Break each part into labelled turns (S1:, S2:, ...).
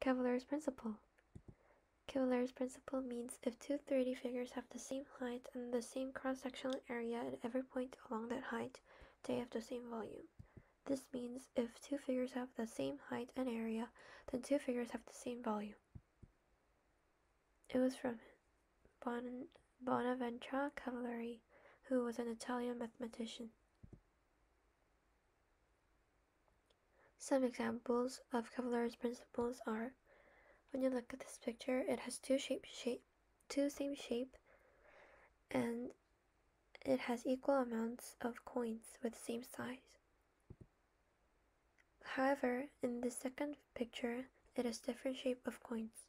S1: Cavalieri's principle. Cavalieri's principle means if two 3D figures have the same height and the same cross-sectional area at every point along that height, they have the same volume. This means if two figures have the same height and area, then two figures have the same volume. It was from bon- Bonaventura Cavalieri, who was an Italian mathematician. Some examples of Cavalieri's principles are when you look at this picture, it has two shape shape two same shape and it has equal amounts of coins with same size. However, in the second picture, it has different shape of coins.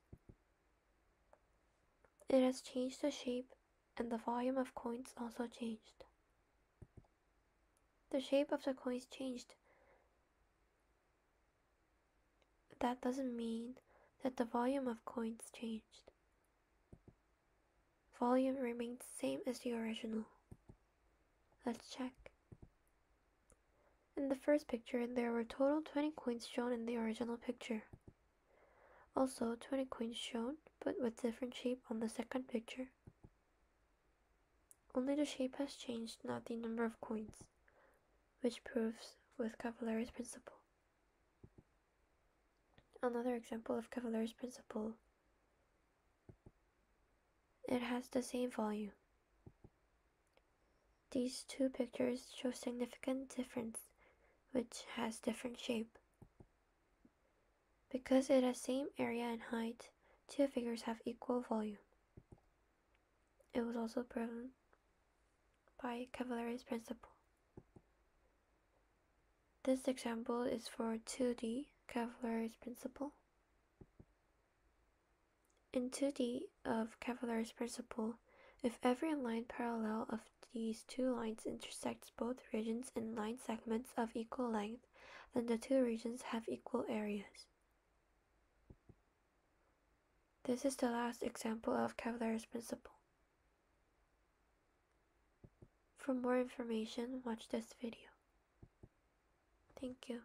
S1: It has changed the shape and the volume of coins also changed. The shape of the coins changed. That doesn't mean that the volume of coins changed. Volume remains same as the original. Let's check. In the first picture, there were total 20 coins shown in the original picture. Also, 20 coins shown, but with different shape on the second picture. Only the shape has changed, not the number of coins, which proves with Cavalieri's principle. Another example of Cavalieri's principle. It has the same volume. These two pictures show significant difference, which has different shape. Because it has same area and height, two figures have equal volume. It was also proven by Cavalieri's principle. This example is for 2D Cavalieri's principle. In 2D of Cavalieri's principle, if every line parallel of these two lines intersects both regions in line segments of equal length, then the two regions have equal areas. This is the last example of Cavalieri's principle. For more information, watch this video. Thank you.